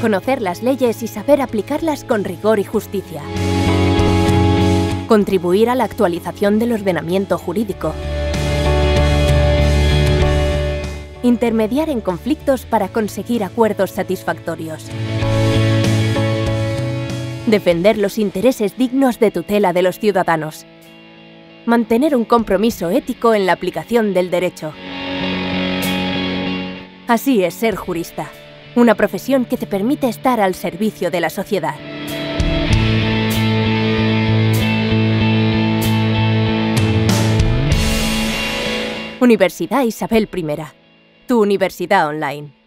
Conocer las leyes y saber aplicarlas con rigor y justicia. Contribuir a la actualización del ordenamiento jurídico. Intermediar en conflictos para conseguir acuerdos satisfactorios. Defender los intereses dignos de tutela de los ciudadanos. Mantener un compromiso ético en la aplicación del derecho. Así es ser jurista, una profesión que te permite estar al servicio de la sociedad. Universidad Isabel I, tu universidad online.